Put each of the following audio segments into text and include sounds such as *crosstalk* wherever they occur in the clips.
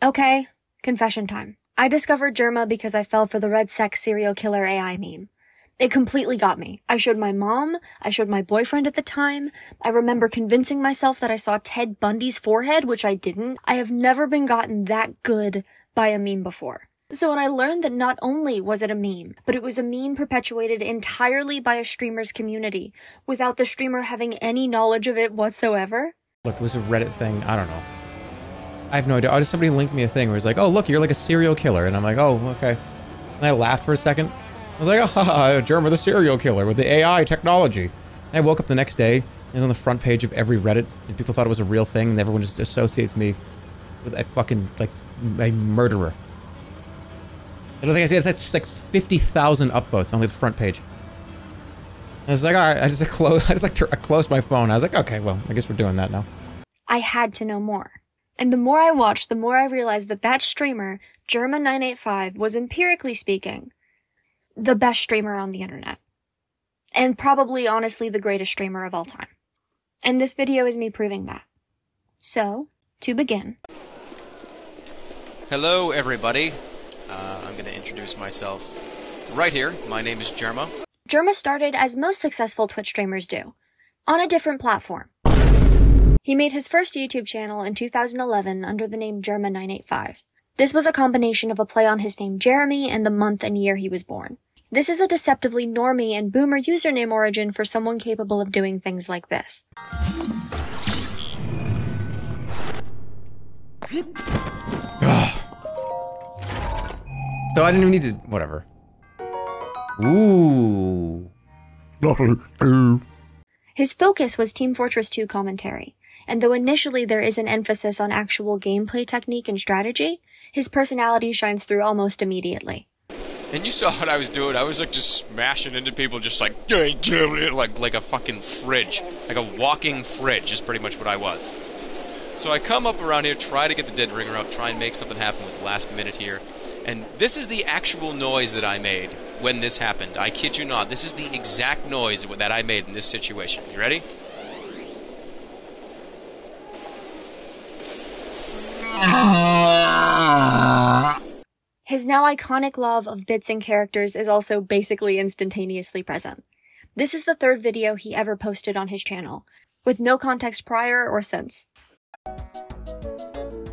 Okay, confession time. I discovered Jerma because I fell for the red sex serial killer AI meme. It completely got me. I showed my mom, I showed my boyfriend at the time. I remember convincing myself that I saw Ted Bundy's forehead, which I didn't. I have never been gotten that good by a meme before. So when I learned that not only was it a meme, but it was a meme perpetuated entirely by a streamer's community, without the streamer having any knowledge of it whatsoever. Look, it was a Reddit thing. I don't know. I have no idea. Oh, just somebody linked me a thing where it's like, oh, look, you're like a serial killer. And I'm like, oh, okay. And I laughed for a second. I was like, oh, haha, Jerma the serial killer with the AI technology. And I woke up the next day. It was on the front page of every Reddit, and people thought it was a real thing, and everyone just associates me with a fucking, like, a murderer. I don't think I see that's like 50,000 upvotes on the front page. I was like, all right, I just like, *laughs* close, I just like closed my phone. I was like, okay, well, I guess we're doing that now. I had to know more. And the more I watched, the more I realized that that streamer, Jerma985, was empirically speaking, the best streamer on the internet. And probably, honestly, the greatest streamer of all time. And this video is me proving that. So, to begin. Hello, everybody. Uh, I'm going to introduce myself right here. My name is Jerma. Jerma started as most successful Twitch streamers do, on a different platform. He made his first YouTube channel in 2011 under the name Jerma985. This was a combination of a play on his name Jeremy and the month and year he was born. This is a deceptively normie and boomer username origin for someone capable of doing things like this. *sighs* So I didn't even need to. Whatever. Ooh. His focus was Team Fortress 2 commentary, and though initially there is an emphasis on actual gameplay technique and strategy, his personality shines through almost immediately. And you saw what I was doing. I was like just smashing into people, just like like like a fucking fridge, like a walking fridge is pretty much what I was. So I come up around here, try to get the dead ringer up, try and make something happen with the last minute here. And this is the actual noise that I made when this happened. I kid you not. This is the exact noise that I made in this situation. You ready? His now iconic love of bits and characters is also basically instantaneously present. This is the third video he ever posted on his channel, with no context prior or since.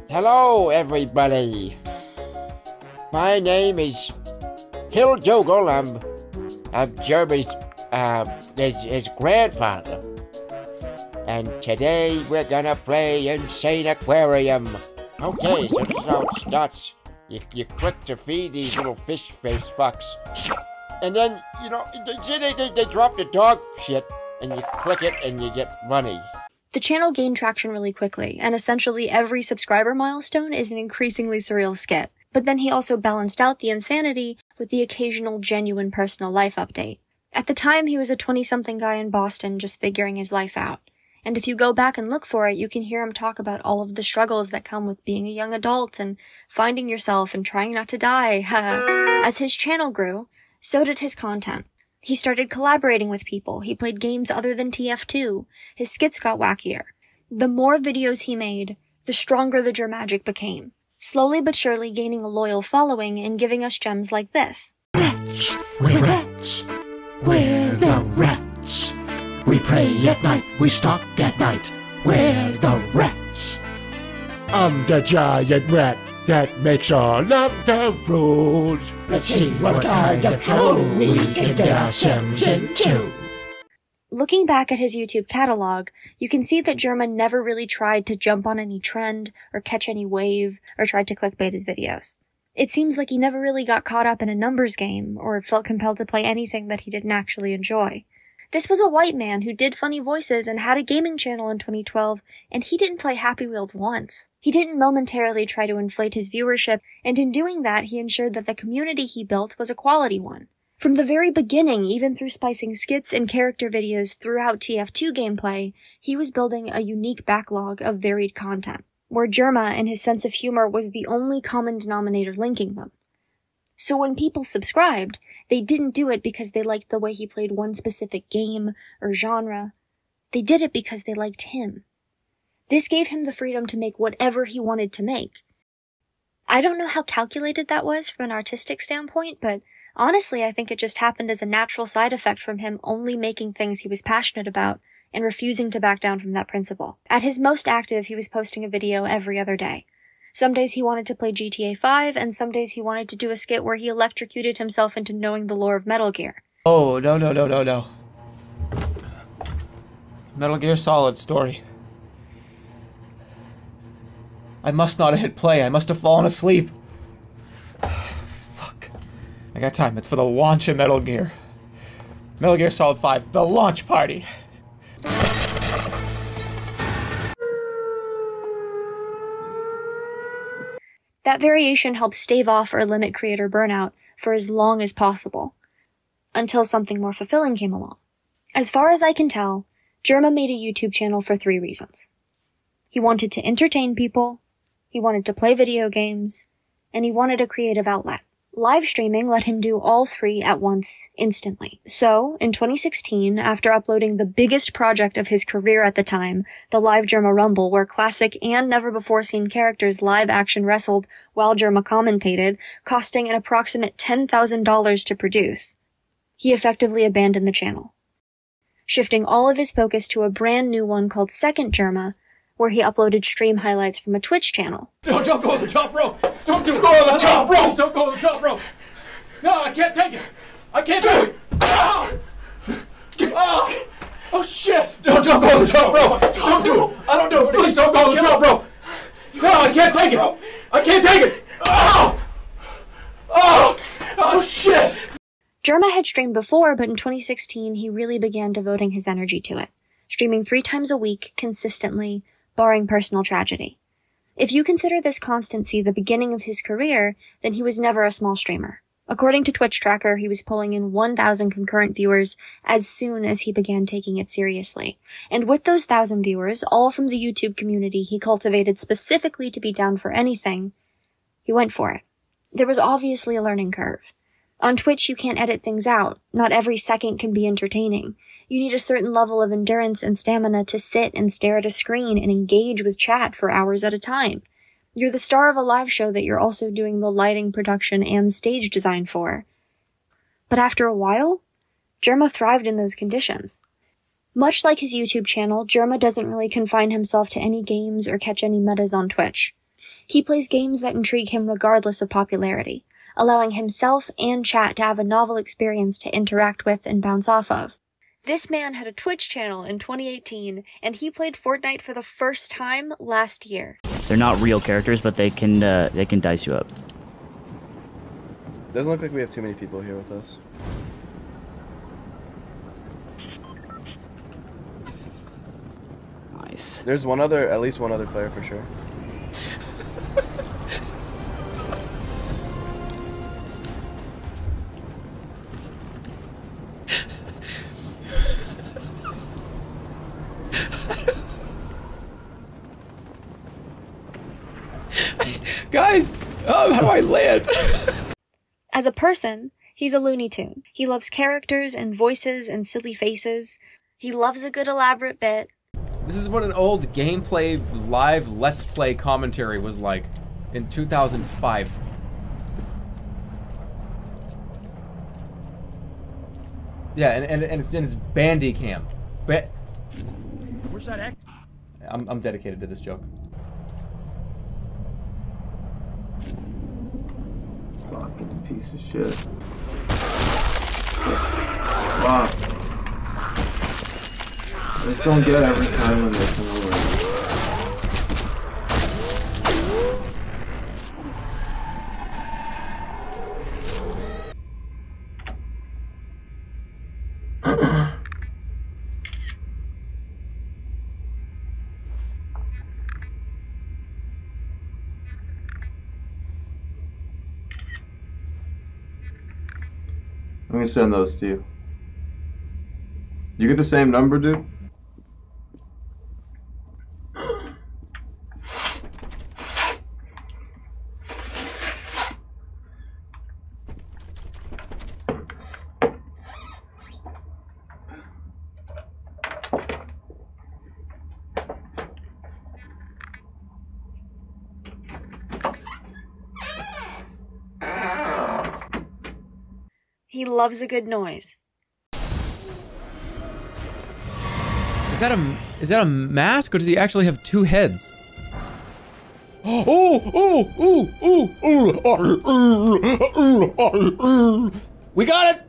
Hello, everybody. My name is Hill Jogel. I'm, I'm Jeremy's uh, his, his grandfather. And today we're gonna play Insane Aquarium. Okay, so this is how it starts. You, you click to feed these little fish face fucks. And then, you know, they, they, they, they drop the dog shit, and you click it and you get money. The channel gained traction really quickly, and essentially every subscriber milestone is an increasingly surreal skit but then he also balanced out the insanity with the occasional genuine personal life update. At the time, he was a 20 something guy in Boston just figuring his life out. And if you go back and look for it, you can hear him talk about all of the struggles that come with being a young adult and finding yourself and trying not to die. *laughs* As his channel grew, so did his content. He started collaborating with people. He played games other than TF2. His skits got wackier. The more videos he made, the stronger the Jermagic became slowly but surely gaining a loyal following and giving us gems like this. Rats, we're rats, we're the rats. We pray at night, we stalk at night, we're the rats. I'm the giant rat that makes all of the rules. Let's see what kind of troll we can get ourselves into. Looking back at his YouTube catalog, you can see that Jerma never really tried to jump on any trend, or catch any wave, or tried to clickbait his videos. It seems like he never really got caught up in a numbers game, or felt compelled to play anything that he didn't actually enjoy. This was a white man who did funny voices and had a gaming channel in 2012, and he didn't play Happy Wheels once. He didn't momentarily try to inflate his viewership, and in doing that, he ensured that the community he built was a quality one. From the very beginning, even through spicing skits and character videos throughout TF2 gameplay, he was building a unique backlog of varied content, where Jerma and his sense of humor was the only common denominator linking them. So when people subscribed, they didn't do it because they liked the way he played one specific game or genre. They did it because they liked him. This gave him the freedom to make whatever he wanted to make. I don't know how calculated that was from an artistic standpoint, but honestly, I think it just happened as a natural side effect from him only making things he was passionate about and refusing to back down from that principle. At his most active, he was posting a video every other day. Some days he wanted to play GTA 5, and some days he wanted to do a skit where he electrocuted himself into knowing the lore of Metal Gear. Oh, no, no, no, no, no. Metal Gear Solid story. I must not have hit play. I must have fallen asleep. *sighs* Fuck. I got time. It's for the launch of Metal Gear. Metal Gear Solid 5, the launch party. That variation helps stave off or limit creator burnout for as long as possible, until something more fulfilling came along. As far as I can tell, Jerma made a YouTube channel for three reasons. He wanted to entertain people, he wanted to play video games, and he wanted a creative outlet. Live streaming let him do all three at once instantly. So, in 2016, after uploading the biggest project of his career at the time, the live Jerma Rumble, where classic and never before seen characters live action wrestled while Jerma commentated, costing an approximate $10,000 to produce, he effectively abandoned the channel. Shifting all of his focus to a brand new one called Second Jerma, where he uploaded stream highlights from a Twitch channel. No, don't go on the top rope. Don't do go on the top rope. Please don't go on the top rope. No, I can't take it. I can't do it. Oh, oh, oh shit. No, don't go on the top rope. Don't do it. I don't do it. Please don't go on the top rope. No, I can't take it. I can't take it. Oh, oh, oh shit. Jerma had streamed before, but in 2016 he really began devoting his energy to it, streaming three times a week consistently, barring personal tragedy. If you consider this constancy the beginning of his career, then he was never a small streamer. According to Twitch Tracker, he was pulling in 1,000 concurrent viewers as soon as he began taking it seriously. And with those 1,000 viewers, all from the YouTube community he cultivated specifically to be down for anything, he went for it. There was obviously a learning curve. On Twitch, you can't edit things out. Not every second can be entertaining. You need a certain level of endurance and stamina to sit and stare at a screen and engage with chat for hours at a time. You're the star of a live show that you're also doing the lighting, production, and stage design for. But after a while, Jerma thrived in those conditions. Much like his YouTube channel, Jerma doesn't really confine himself to any games or catch any metas on Twitch. He plays games that intrigue him regardless of popularity, allowing himself and chat to have a novel experience to interact with and bounce off of. This man had a Twitch channel in 2018, and he played Fortnite for the first time last year. They're not real characters, but they can uh, they can dice you up. Doesn't look like we have too many people here with us. Nice. There's one other, at least one other player for sure. Guys, oh, how do I land? *laughs* As a person, he's a Looney Tune. He loves characters and voices and silly faces. He loves a good elaborate bit. This is what an old gameplay live let's play commentary was like in 2005. Yeah, and, and, and it's in its Bandicam. Ba- Where's that act? I'm, I'm dedicated to this joke. Fucking piece of shit. Fuck. I just don't get every time when they come over. I'm send those to you. You get the same number, dude? He loves a good noise. Is that a is that a mask or does he actually have two heads? *gasps* Oh, oh, oh, oh, oh, oh, We got it!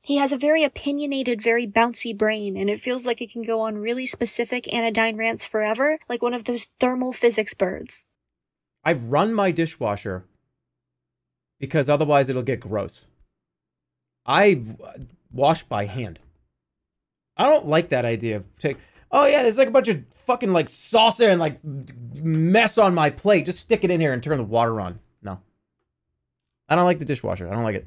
He has a very opinionated, very bouncy brain, and it feels like it can go on really specific anodyne rants forever, like one of those thermal physics birds. I've run my dishwasher because otherwise it'll get gross. I wash by hand. I don't like that idea of take. Oh yeah, there's like a bunch of fucking like salsa and like mess on my plate. Just stick it in here and turn the water on. No, I don't like the dishwasher. I don't like it.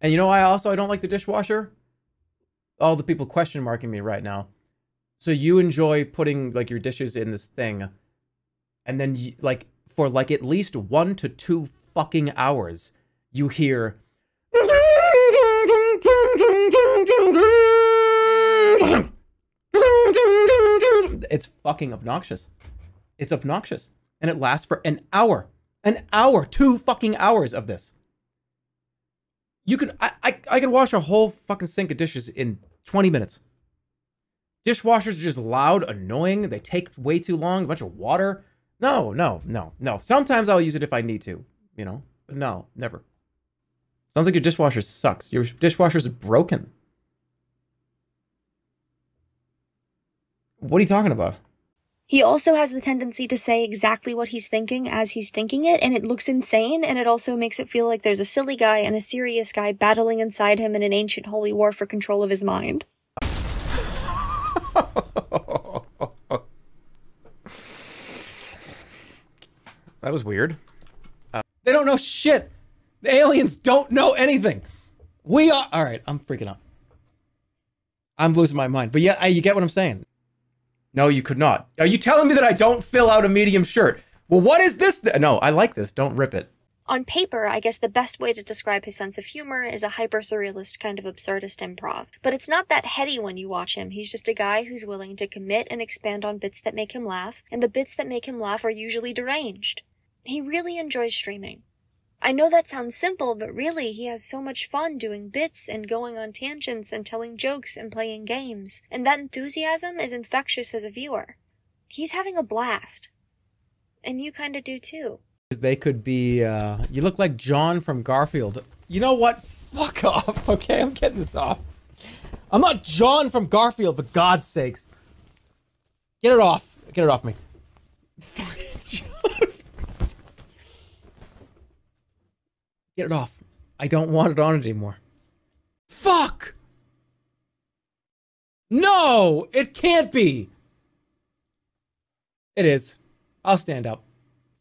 And you know why also I don't like the dishwasher? All the people question marking me right now. So you enjoy putting like your dishes in this thing, and then you, like for like at least one to two fucking hours, you hear. It's fucking obnoxious. It's obnoxious. And it lasts for an hour. An hour. Two fucking hours of this. You can I, I I can wash a whole fucking sink of dishes in 20 minutes. Dishwashers are just loud, annoying. They take way too long. A bunch of water. No, no, no, no. Sometimes I'll use it if I need to, you know. But no, never. Sounds like your dishwasher sucks. Your dishwasher's broken. What are you talking about? He also has the tendency to say exactly what he's thinking as he's thinking it, and it looks insane, and it also makes it feel like there's a silly guy and a serious guy battling inside him in an ancient holy war for control of his mind. *laughs* That was weird. Uh, they don't know shit. The aliens don't know anything. We are. All right, I'm freaking out. I'm losing my mind. But yeah, I, you get what I'm saying. No, you could not. Are you telling me that I don't fill out a medium shirt? Well, what is this? Th- no, I like this. Don't rip it. On paper, I guess the best way to describe his sense of humor is a hyper surrealist kind of absurdist improv. But it's not that heady when you watch him. He's just a guy who's willing to commit and expand on bits that make him laugh, and the bits that make him laugh are usually deranged. He really enjoys streaming. I know that sounds simple, but really, he has so much fun doing bits and going on tangents and telling jokes and playing games, and that enthusiasm is infectious as a viewer. He's having a blast. And you kinda do too. They could be. Uh, you look like John from Garfield. You know what? Fuck off. *laughs* Okay, I'm getting this off. I'm not John from Garfield, for God's sakes. Get it off. Get it off me. *laughs* Get it off. I don't want it on it anymore. Fuck! No! It can't be! It is. I'll stand up.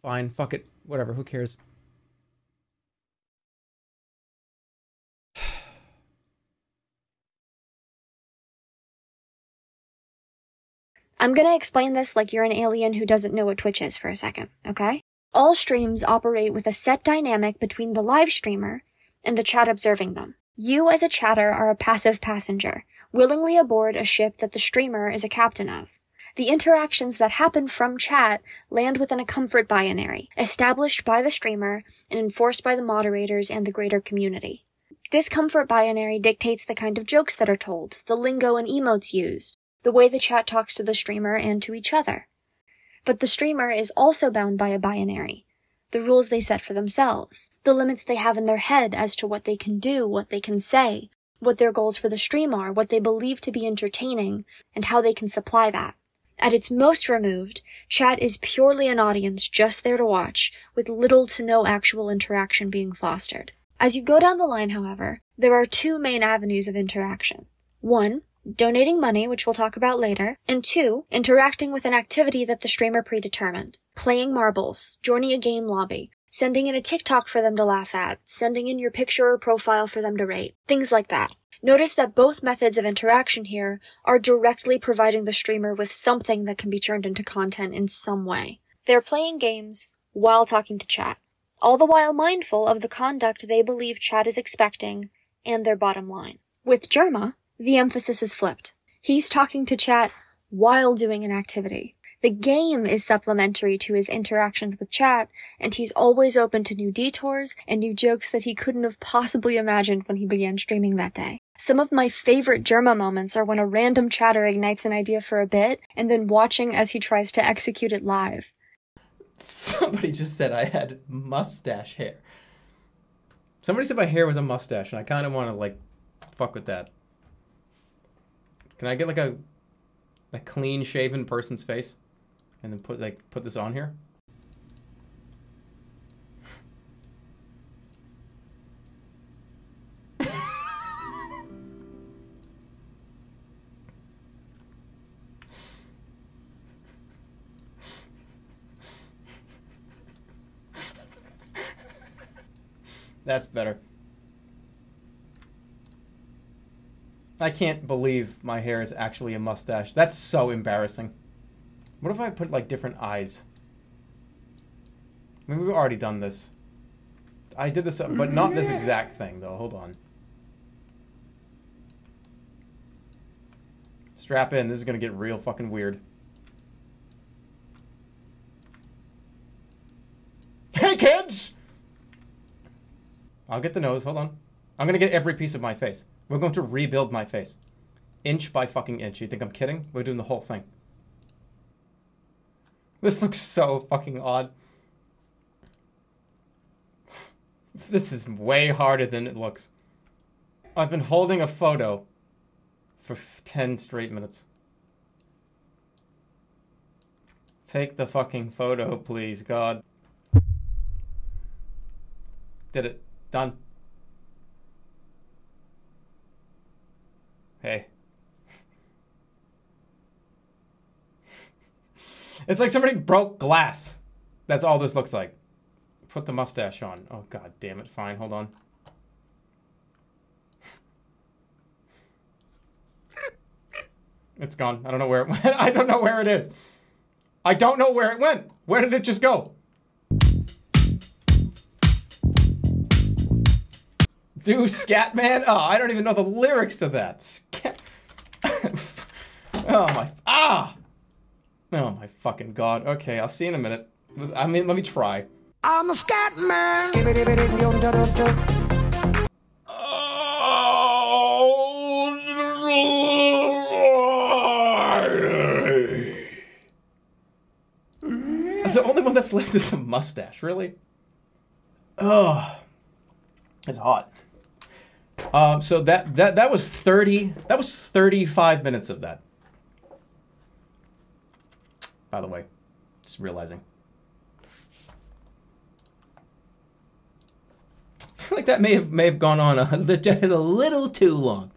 Fine. Fuck it. Whatever. Who cares? I'm gonna explain this like you're an alien who doesn't know what Twitch is for a second, okay? All streams operate with a set dynamic between the live streamer and the chat observing them. You as a chatter are a passive passenger, willingly aboard a ship that the streamer is a captain of. The interactions that happen from chat land within a comfort binary, established by the streamer and enforced by the moderators and the greater community. This comfort binary dictates the kind of jokes that are told, the lingo and emotes used, the way the chat talks to the streamer and to each other. But the streamer is also bound by a binary. The rules they set for themselves, the limits they have in their head as to what they can do, what they can say, what their goals for the stream are, what they believe to be entertaining, and how they can supply that. At its most removed, chat is purely an audience just there to watch, with little to no actual interaction being fostered. As you go down the line, however, there are two main avenues of interaction. One, donating money, which we'll talk about later, and two, interacting with an activity that the streamer predetermined. Playing marbles, joining a game lobby, sending in a TikTok for them to laugh at, sending in your picture or profile for them to rate, things like that. Notice that both methods of interaction here are directly providing the streamer with something that can be turned into content in some way. They're playing games while talking to chat, all the while mindful of the conduct they believe chat is expecting and their bottom line. With Jerma, the emphasis is flipped. He's talking to chat while doing an activity. The game is supplementary to his interactions with chat, and he's always open to new detours and new jokes that he couldn't have possibly imagined when he began streaming that day. Some of my favorite Jerma moments are when a random chatter ignites an idea for a bit, and then watching as he tries to execute it live. Somebody just said I had mustache hair. Somebody said my hair was a mustache, and I kind of want to like fuck with that. Can I get like a a clean shaven person's face, and then put like put this on here? *laughs* That's better. I can't believe my hair is actually a mustache. That's so embarrassing. What if I put like different eyes? I mean, we've already done this. I did this, uh, but not this exact thing though. Hold on. Strap in. This is gonna get real fucking weird. Hey kids! I'll get the nose. Hold on. I'm gonna get every piece of my face. We're going to rebuild my face. Inch by fucking inch. You think I'm kidding? We're doing the whole thing. This looks so fucking odd. *laughs* This is way harder than it looks. I've been holding a photo for 10 straight minutes. Take the fucking photo, please, God. Did it. Done. Hey. it's like somebody broke glass. That's all this looks like. Put the mustache on. Oh god damn it. Fine, hold on. It's gone. I don't know where it *laughs* went. I don't know where it is. I don't know where it went. Where did it just go? Do Scatman? Oh, I don't even know the lyrics to that. Oh my. Ah! Oh my fucking god. Okay, I'll see you in a minute. I mean, let me try. I'm a scat man. The only one that's left is the mustache, really? Oh, it's hot. Um, so that that that was thirty. That was thirty-five minutes of that. By the way, just realizing. I feel like that may have may have gone on a, *laughs* a little too long.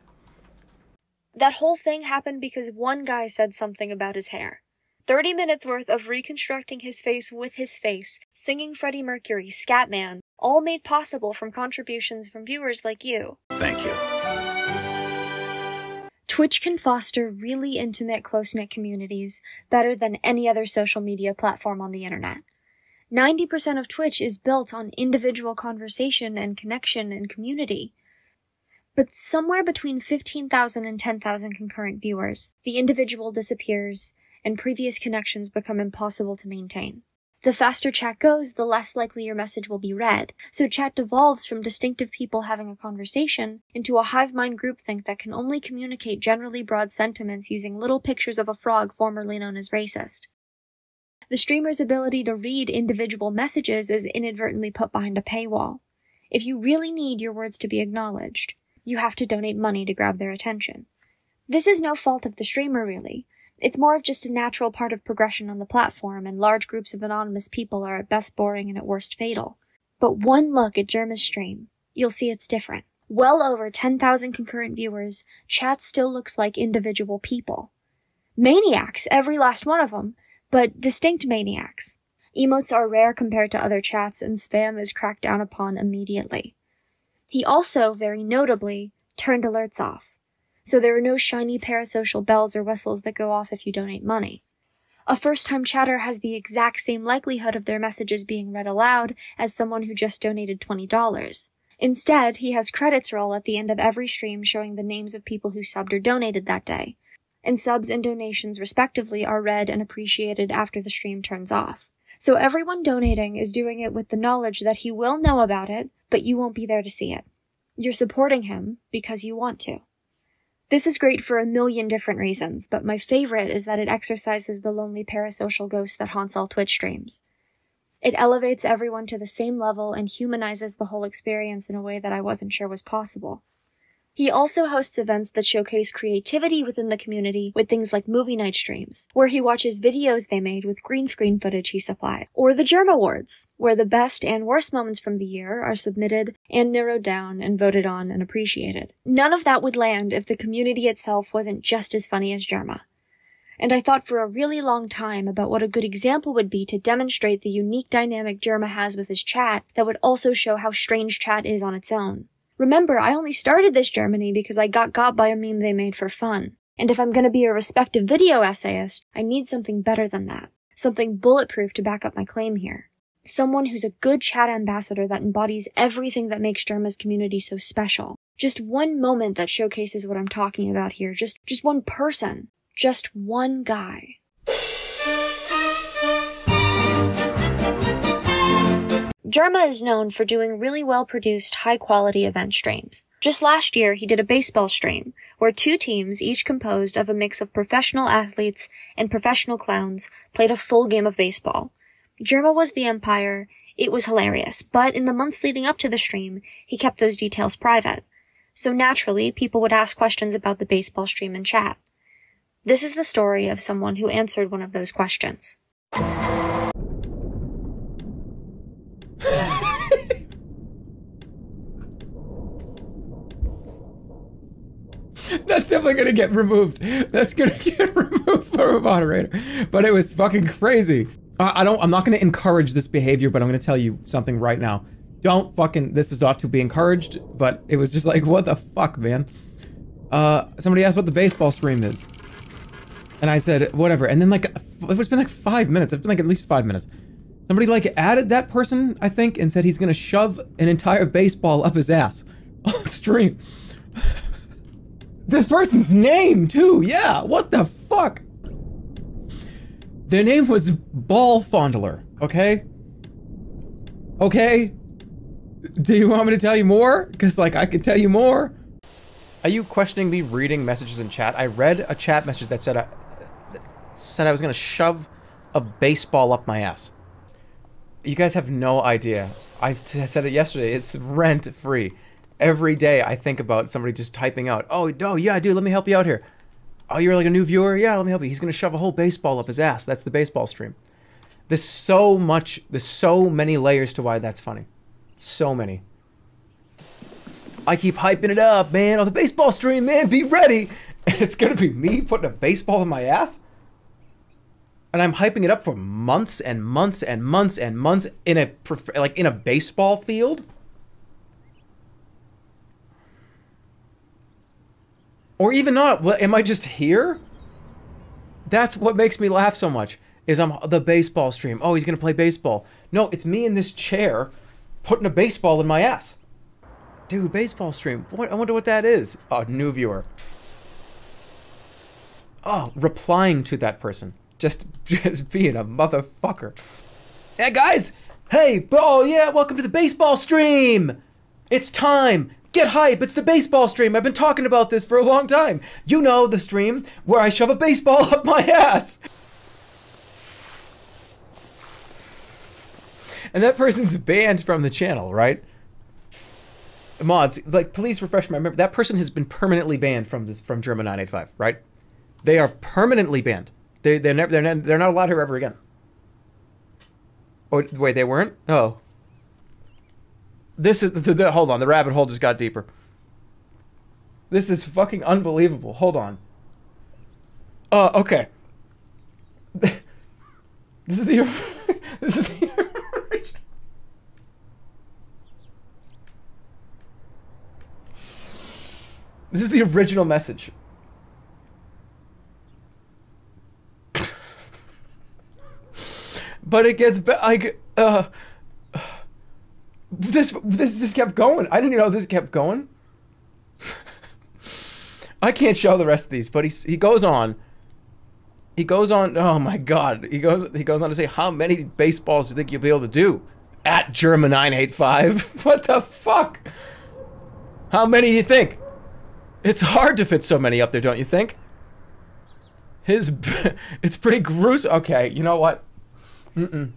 That whole thing happened because one guy said something about his hair. 30 minutes worth of reconstructing his face with his face, singing Freddie Mercury, Scatman, all made possible from contributions from viewers like you. Thank you. Twitch can foster really intimate, close knit communities better than any other social media platform on the internet. 90% of Twitch is built on individual conversation and connection and community. But somewhere between 15,000 and 10,000 concurrent viewers, the individual disappears and previous connections become impossible to maintain. The faster chat goes, the less likely your message will be read. So chat devolves from distinctive people having a conversation into a hive mind groupthink that can only communicate generally broad sentiments using little pictures of a frog formerly known as racist. The streamer's ability to read individual messages is inadvertently put behind a paywall. If you really need your words to be acknowledged, you have to donate money to grab their attention. This is no fault of the streamer, really. It's more of just a natural part of progression on the platform, and large groups of anonymous people are at best boring and at worst fatal. But one look at Jerma's stream, you'll see it's different. Well over 10,000 concurrent viewers, chat still looks like individual people. Maniacs, every last one of them, but distinct maniacs. Emotes are rare compared to other chats, and spam is cracked down upon immediately. He also, very notably, turned alerts off so there are no shiny parasocial bells or whistles that go off if you donate money. A first time chatter has the exact same likelihood of their messages being read aloud as someone who just donated $20. Instead, he has credits roll at the end of every stream showing the names of people who subbed or donated that day. and subs and donations respectively are read and appreciated after the stream turns off. So everyone donating is doing it with the knowledge that he will know about it, but you won't be there to see it. You're supporting him because you want to. This is great for a million different reasons, but my favorite is that it exercises the lonely parasocial ghost that haunts all Twitch streams. It elevates everyone to the same level and humanizes the whole experience in a way that I wasn't sure was possible. He also hosts events that showcase creativity within the community with things like movie night streams, where he watches videos they made with green screen footage he supplied, or the Germ Awards, where the best and worst moments from the year are submitted and narrowed down and voted on and appreciated. None of that would land if the community itself wasn't just as funny as Jerma. And I thought for a really long time about what a good example would be to demonstrate the unique dynamic Jerma has with his chat that would also show how strange chat is on its own. Remember, I only started this Germany because I got got by a meme they made for fun. And if I'm gonna be a respected video essayist, I need something better than that. Something bulletproof to back up my claim here. Someone who's a good chat ambassador that embodies everything that makes Jerma's community so special. Just one moment that showcases what I'm talking about here. Just, just one person. Just one guy. Jerma is known for doing really well produced, high quality event streams. Just last year, he did a baseball stream, where two teams, each composed of a mix of professional athletes and professional clowns, played a full game of baseball. Jerma was the umpire. It was hilarious, but in the months leading up to the stream, he kept those details private. So naturally, people would ask questions about the baseball stream in chat. This is the story of someone who answered one of those questions. *laughs* That's definitely gonna get removed. That's gonna *laughs* get removed from a moderator. But it was fucking crazy. I, I don't. I'm not gonna encourage this behavior, but I'm gonna tell you something right now. Don't fucking. This is not to be encouraged, but it was just like, *laughs* what the fuck, man. Uh, somebody asked what the baseball stream is, and I said whatever. And then like, it's been like five minutes. It's been like at least five minutes. Somebody like added that person, I think, and said he's gonna shove an entire baseball up his ass *laughs* on stream. This person's name, too. Yeah, what the fuck? Their name was Ball Fondler, okay? Okay? Do you want me to tell you more? Because, like, I could tell you more. Are you questioning me reading messages in chat? I read a chat message that said I, said I was to shove a baseball up my ass. You guys have no idea. i've said it yesterday. It's rent free every day I think about somebody just typing out, oh, no, yeah, dude, let me help you out here. Oh, you're like a new viewer? Yeah, let me help you. He's going to shove a whole baseball up his ass. That's the baseball stream. There's so much, there's so many layers to why that's funny. So many. I keep hyping it up, man. Oh, the baseball stream, man, be ready. *laughs* It's going to be me putting a baseball in my ass? And I'm hyping it up for months and months and months and months in a, like, in a baseball field? Or even not. Am I just here? That's what makes me laugh so much. Is I'm the baseball stream. Oh, he's gonna play baseball. No, it's me in this chair, putting a baseball in my ass. Dude, baseball stream. What? I wonder what that is. Oh, new viewer. Oh, replying to that person. Just, *laughs* just being a motherfucker. Hey guys. Hey, oh yeah, welcome to the baseball stream. It's time. Get hype! It's the baseball stream! I've been talking about this for a long time! You know the stream where I shove a baseball *laughs* up my ass! And that person's banned from the channel, right? Mods, like, please refresh my memory. That person has been permanently banned from this from Jerma985, right? They are permanently banned. They they're never they're not, they're not allowed here ever again. Oh wait, they weren't? Oh, this is the, the, hold on. The rabbit hole just got deeper. This is fucking unbelievable. Hold on. Uh, okay. *laughs* this is the *laughs* this is the. This is the original message. But it gets like uh this this just kept going. I didn't know this kept going. *laughs* I can't show the rest of these, but he's, he goes on. He goes on. Oh my God. He goes. He goes on to say, "How many baseballs do you think you'll be able to do?" At Jerma nine eight five. *laughs* What the fuck? How many do you think? It's hard to fit so many up there, don't you think? His, *laughs* it's pretty gruesome. Okay, you know what? Mm-mm.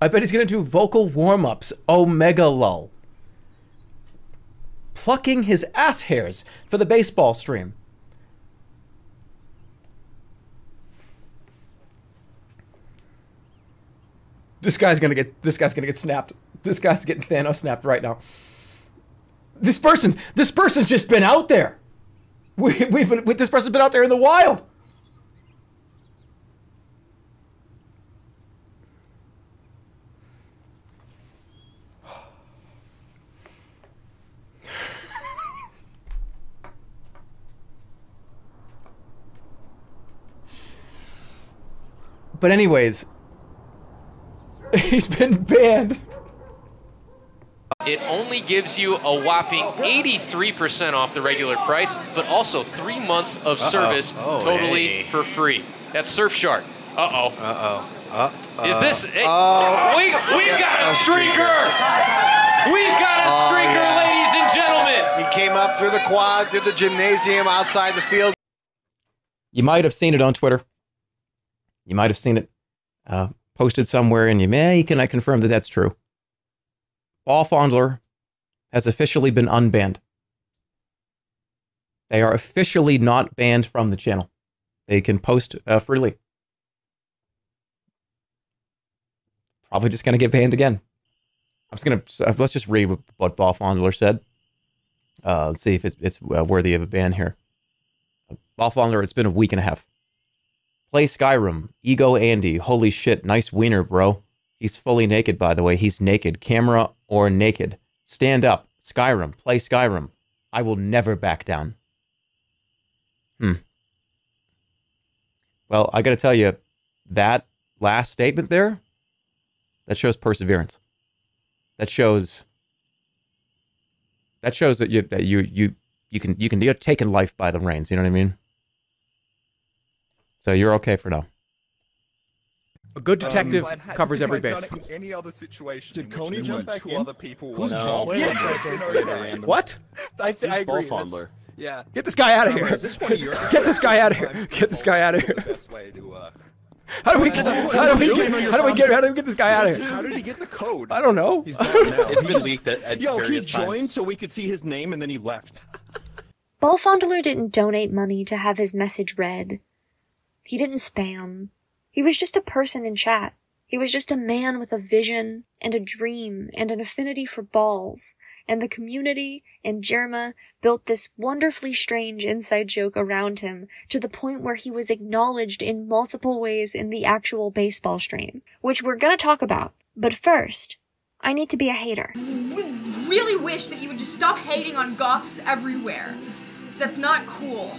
I bet he's gonna do vocal warm-ups. OMEGALUL. Plucking his ass hairs for the baseball stream. This guy's gonna get. This guy's gonna get snapped. This guy's getting Thanos snapped right now. This person. This person's just been out there. We, we've been. This person's been out there in the wild. But anyways, *laughs* he's been banned. It only gives you a whopping 83% off the regular price, but also three months of Uh-oh. service Oh, totally hey. for free. That's Surfshark. Uh oh. Uh oh. Uh-oh. Is this? uh, oh. we we got a streaker. We've got a Oh, streaker, yeah. ladies and gentlemen. He came up through the quad, through the gymnasium, outside the field. You might have seen it on Twitter. You might have seen it uh, posted somewhere, and you may can I confirm that that's true. Ball Fondler has officially been unbanned. They are officially not banned from the channel. They can post uh, freely. Probably just going to get banned again. I'm just going to let's just read what, Ball Fondler said. Uh, let's see if it's, it's uh, worthy of a ban here. Ball Fondler, it's been a week and a half. Play Skyrim. Ego Andy. Holy shit. Nice wiener, bro. He's fully naked, by the way. He's naked. Camera or naked. Stand up. Skyrim. Play Skyrim. I will never back down. Hmm. Well, I got to tell you, that last statement there, that shows perseverance. That shows. That shows that you that you you you can you can you're taking life by the reins. You know what I mean? So you're okay for now. A good detective Um, covers every base. in any other situation Did in Coney jump back two in? other people Who's watching, Paul? Yeah. would have been okay. What? I, th- I agree. Ball that's- Yeah. Get this guy out of Summer, here. Is this one of your *laughs* Get this guy out of here. *laughs* Get this guy out of here. Best way to, uh, How do we get? How do we get? How do we get? How do we get this guy out of here? How did he get the code? I don't know. He's gone now. It's He been leaked at- at Yo, he joined times. so we could see his name and then he left. Ball Fondler didn't donate money to have his message read. He didn't spam. He was just a person in chat. He was just a man with a vision and a dream and an affinity for balls. And the community and Jerma built this wonderfully strange inside joke around him to the point where he was acknowledged in multiple ways in the actual baseball stream, which we're gonna talk about. But first, I need to be a hater. We really wish that you would just stop hating on goths everywhere. That's not cool.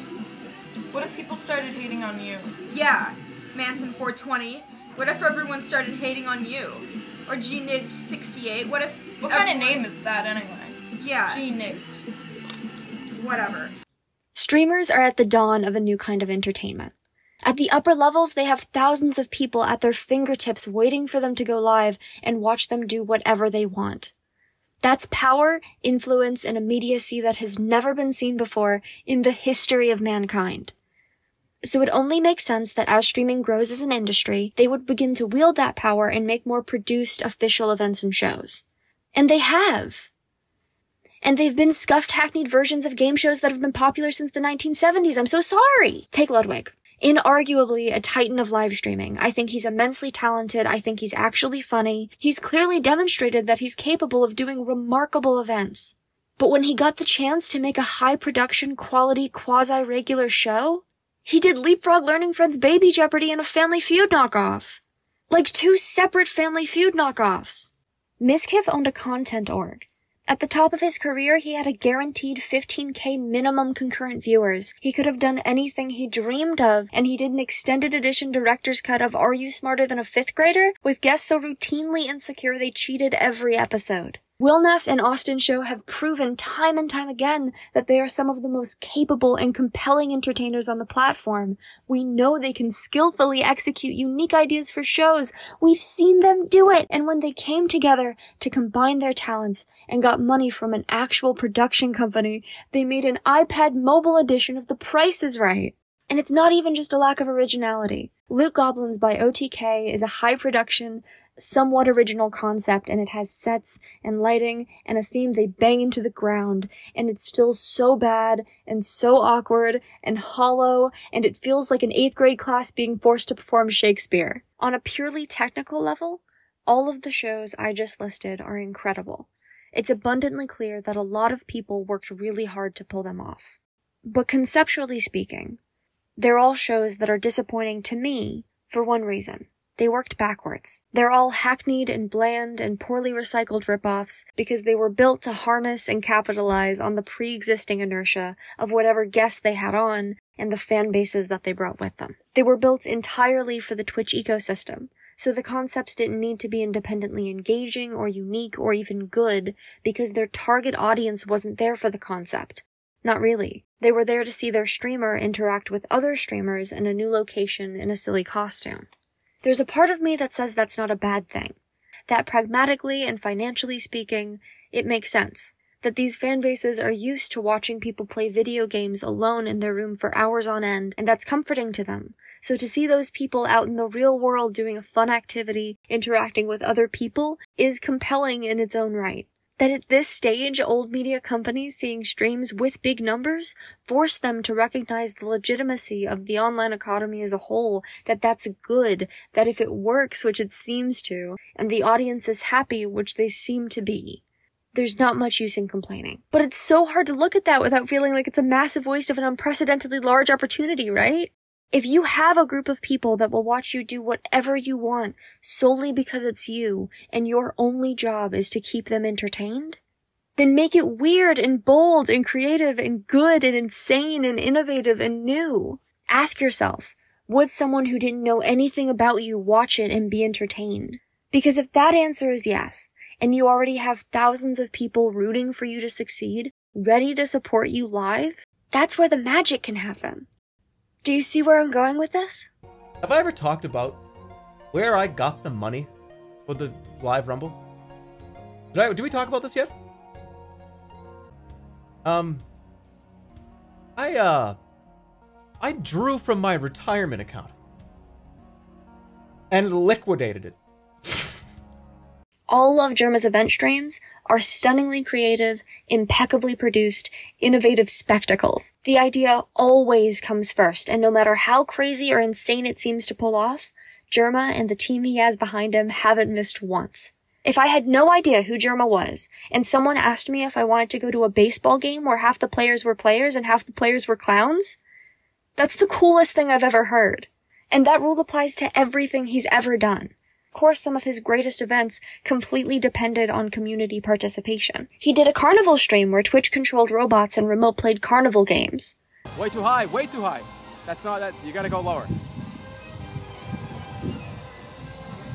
What if people started hating on you? Yeah, Manson 420. What if everyone started hating on you? Or G 68? What if. What kind of name is that anyway? Yeah. G Nicked. Whatever. Streamers are at the dawn of a new kind of entertainment. At the upper levels, they have thousands of people at their fingertips waiting for them to go live and watch them do whatever they want. That's power, influence, and immediacy that has never been seen before in the history of mankind. So it only makes sense that as streaming grows as an industry, they would begin to wield that power and make more produced official events and shows. And they have. And they've been scuffed, hackneyed versions of game shows that have been popular since the 1970s. I'm so sorry. Take Ludwig. Inarguably a titan of live streaming. I think he's immensely talented. I think he's actually funny. He's clearly demonstrated that he's capable of doing remarkable events. But when he got the chance to make a high production, quality, quasi regular show, he did Leapfrog Learning Friends Baby Jeopardy and a Family Feud knockoff. Like two separate Family Feud knockoffs. Mizkif owned a content org. At the top of his career, he had a guaranteed 15k minimum concurrent viewers. He could have done anything he dreamed of, and he did an extended edition director's cut of Are You Smarter Than a Fifth Grader? with guests so routinely insecure they cheated every episode. Will Neff and Austin Show have proven time and time again that they are some of the most capable and compelling entertainers on the platform. We know they can skillfully execute unique ideas for shows. We've seen them do it. And when they came together to combine their talents and got money from an actual production company, they made an iPad mobile edition of The Price is Right. And it's not even just a lack of originality. Loot Goblins by OTK is a high production, somewhat original concept and it has sets and lighting and a theme they bang into the ground and it's still so bad and so awkward and hollow and it feels like an eighth grade class being forced to perform Shakespeare. On a purely technical level, all of the shows I just listed are incredible. It's abundantly clear that a lot of people worked really hard to pull them off. But conceptually speaking, they're all shows that are disappointing to me for one reason. They worked backwards. They're all hackneyed and bland and poorly recycled ripoffs because they were built to harness and capitalize on the pre-existing inertia of whatever guests they had on and the fan bases that they brought with them. They were built entirely for the Twitch ecosystem, so the concepts didn't need to be independently engaging or unique or even good because their target audience wasn't there for the concept. Not really. They were there to see their streamer interact with other streamers in a new location in a silly costume. There's a part of me that says that's not a bad thing. That pragmatically and financially speaking, it makes sense. That these fan bases are used to watching people play video games alone in their room for hours on end, and that's comforting to them. So to see those people out in the real world doing a fun activity, interacting with other people, is compelling in its own right that at this stage, old media companies seeing streams with big numbers force them to recognize the legitimacy of the online economy as a whole, that that's good, that if it works, which it seems to, and the audience is happy, which they seem to be, there's not much use in complaining. But it's so hard to look at that without feeling like it's a massive waste of an unprecedentedly large opportunity, right? If you have a group of people that will watch you do whatever you want solely because it's you and your only job is to keep them entertained, then make it weird and bold and creative and good and insane and innovative and new. Ask yourself, would someone who didn't know anything about you watch it and be entertained? Because if that answer is yes, and you already have thousands of people rooting for you to succeed, ready to support you live, that's where the magic can happen. Do you see where I'm going with this? Have I ever talked about where I got the money for the live rumble? Did I? Did we talk about this yet? Um, I uh, I drew from my retirement account and liquidated it. All of Jerma's event streams are stunningly creative, impeccably produced, innovative spectacles. The idea always comes first, and no matter how crazy or insane it seems to pull off, Jerma and the team he has behind him haven't missed once. If I had no idea who Jerma was, and someone asked me if I wanted to go to a baseball game where half the players were players and half the players were clowns, that's the coolest thing I've ever heard. And that rule applies to everything he's ever done course, some of his greatest events completely depended on community participation. He did a carnival stream where Twitch controlled robots and remote played carnival games. Way too high, way too high. That's not that. You gotta go lower.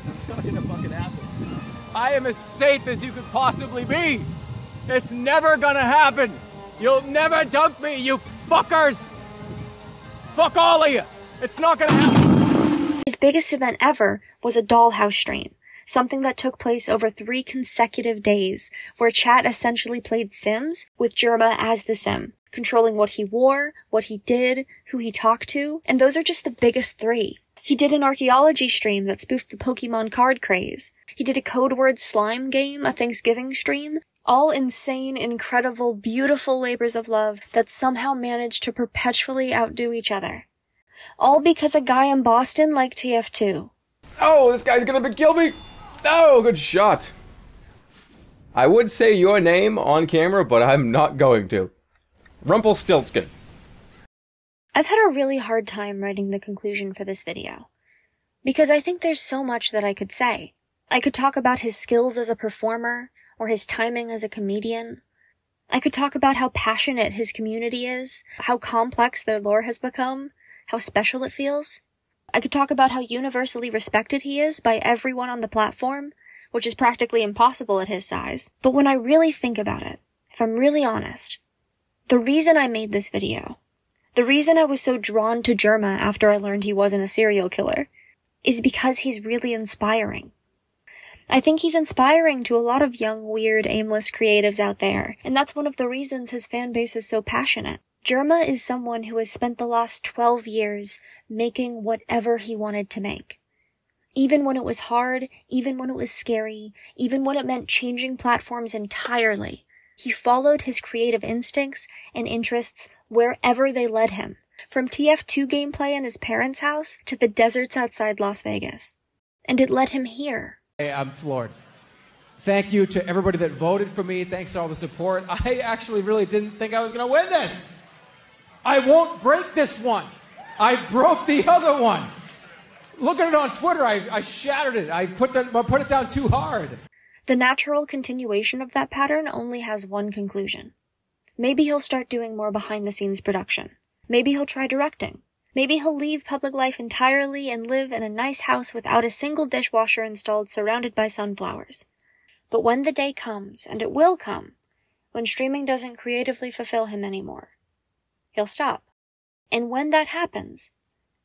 It's not gonna fucking happen. I am as safe as you could possibly be. It's never gonna happen. You'll never dunk me, you fuckers. Fuck all of you. It's not gonna happen. His biggest event ever was a dollhouse stream, something that took place over three consecutive days, where chat essentially played Sims with Jerma as the Sim, controlling what he wore, what he did, who he talked to, and those are just the biggest three. He did an archaeology stream that spoofed the Pokemon card craze. He did a code word slime game, a Thanksgiving stream, all insane, incredible, beautiful labors of love that somehow managed to perpetually outdo each other. All because a guy in Boston liked TF2. Oh, this guy's gonna kill me! Oh, good shot. I would say your name on camera, but I'm not going to. Rumpelstiltskin. I've had a really hard time writing the conclusion for this video. Because I think there's so much that I could say. I could talk about his skills as a performer, or his timing as a comedian. I could talk about how passionate his community is, how complex their lore has become, how special it feels. I could talk about how universally respected he is by everyone on the platform, which is practically impossible at his size. But when I really think about it, if I'm really honest, the reason I made this video, the reason I was so drawn to Jerma after I learned he wasn't a serial killer, is because he's really inspiring. I think he's inspiring to a lot of young, weird, aimless creatives out there, and that's one of the reasons his fan base is so passionate. Jerma is someone who has spent the last 12 years making whatever he wanted to make. Even when it was hard, even when it was scary, even when it meant changing platforms entirely, he followed his creative instincts and interests wherever they led him, from TF2 gameplay in his parents' house to the deserts outside Las Vegas. And it led him here. I'm floored. Thank you to everybody that voted for me. Thanks to all the support. *laughs* I actually really didn't think I was going to win this. I won't break this one. I broke the other one. Look at it on Twitter. I, I shattered it. I put, that, I put it down too hard. The natural continuation of that pattern only has one conclusion. Maybe he'll start doing more behind the scenes production. Maybe he'll try directing. Maybe he'll leave public life entirely and live in a nice house without a single dishwasher installed surrounded by sunflowers. But when the day comes, and it will come, when streaming doesn't creatively fulfill him anymore, he'll stop. And when that happens,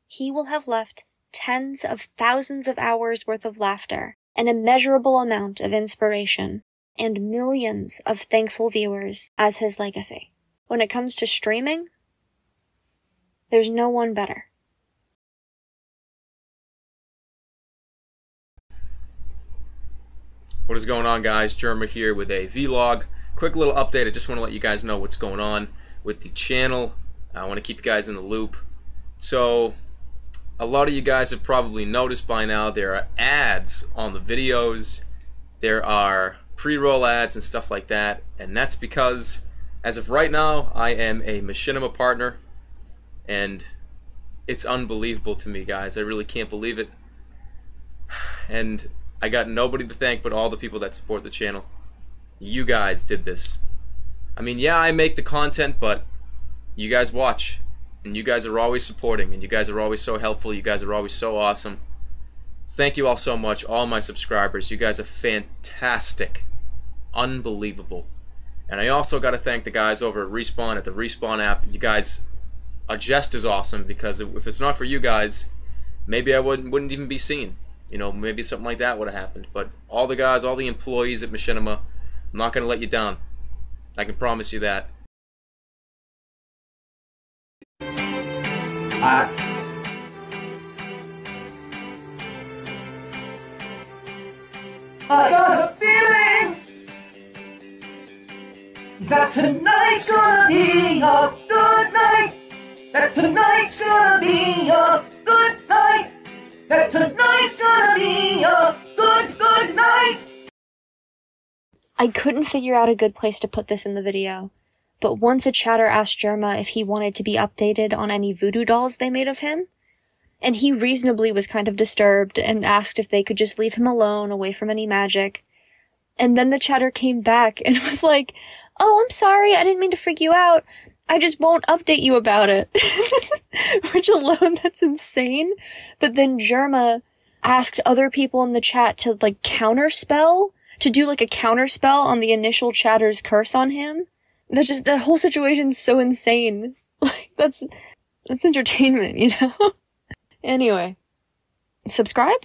he will have left tens of thousands of hours worth of laughter, an immeasurable amount of inspiration, and millions of thankful viewers as his legacy. When it comes to streaming, there's no one better. What is going on, guys? Jerma here with a vlog. Quick little update. I just want to let you guys know what's going on with the channel. I want to keep you guys in the loop. So, a lot of you guys have probably noticed by now there are ads on the videos. There are pre-roll ads and stuff like that. And that's because, as of right now, I am a Machinima partner. And it's unbelievable to me, guys. I really can't believe it. And I got nobody to thank but all the people that support the channel. You guys did this. I mean, yeah, I make the content, but you guys watch. And you guys are always supporting. And you guys are always so helpful. You guys are always so awesome. So thank you all so much, all my subscribers. You guys are fantastic. Unbelievable. And I also got to thank the guys over at Respawn, at the Respawn app. You guys are just as awesome because if it's not for you guys, maybe I wouldn't, wouldn't even be seen. You know, maybe something like that would have happened. But all the guys, all the employees at Machinima, I'm not going to let you down. I can promise you that. I, I got a feeling that tonight's gonna be a good night. That tonight's gonna be a good night. That tonight's gonna be a good, good night. I couldn't figure out a good place to put this in the video, but once a chatter asked Jerma if he wanted to be updated on any voodoo dolls they made of him, and he reasonably was kind of disturbed and asked if they could just leave him alone, away from any magic. And then the chatter came back and *laughs* was like, Oh, I'm sorry, I didn't mean to freak you out. I just won't update you about it. *laughs* Which alone, that's insane. But then Jerma asked other people in the chat to like counterspell, to do like a counterspell on the initial chatter's curse on him. That's just, that whole situation's so insane. *laughs* Like, that's, that's entertainment, you know? *laughs* anyway, subscribe?